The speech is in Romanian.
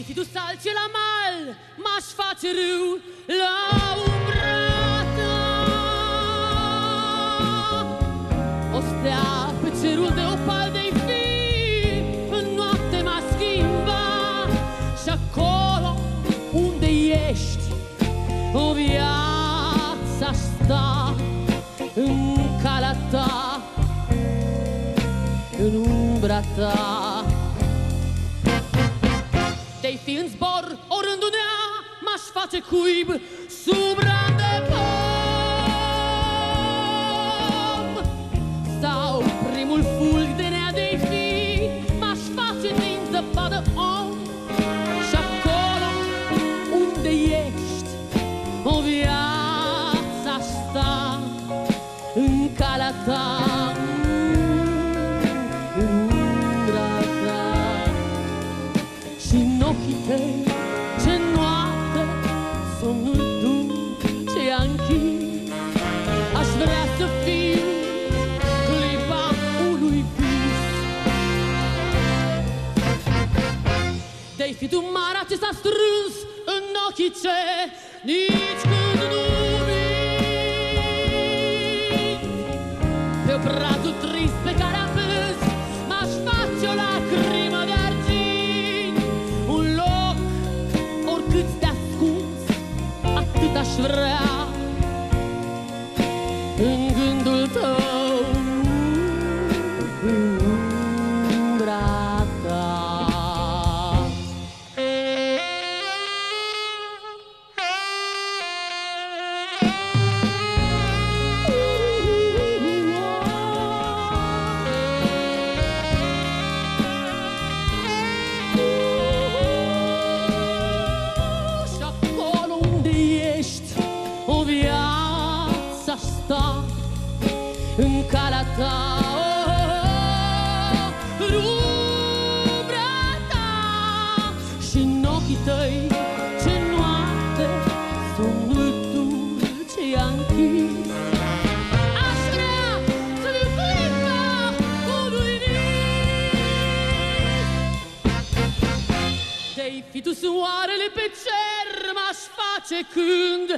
De-ai fi tu salce la mal, m-aș face râu la umbra ta. O stea pe cerul de opal de-ai fi, în noapte mă schimba și acolo unde ești, o viață aș sta în calea ta, în umbra ta. De-ai fi în zbor, orându-nea, m-aș face cuib sub ram de pom. Sau primul fulg de nea de fi, m-aș face din zăpadă om. Și acolo unde ești, o viață aș sta în calea ta, ochii tăi ce noapte somnul dulce i-a închis. Aș vrea să fiu clipa unui vis. De-ai fi tu marea ce s-a strâns în ochii ce nici când nu vin. Pe obrazul Atât aș vrea În gândul tău În calea ta În umbra ta. Și în ochii tăi Ce noapte Somnul dulce i-a închis. Aș vrea să fiu clipa unui vis De-ai fi tu soarele pe cer M-aș face când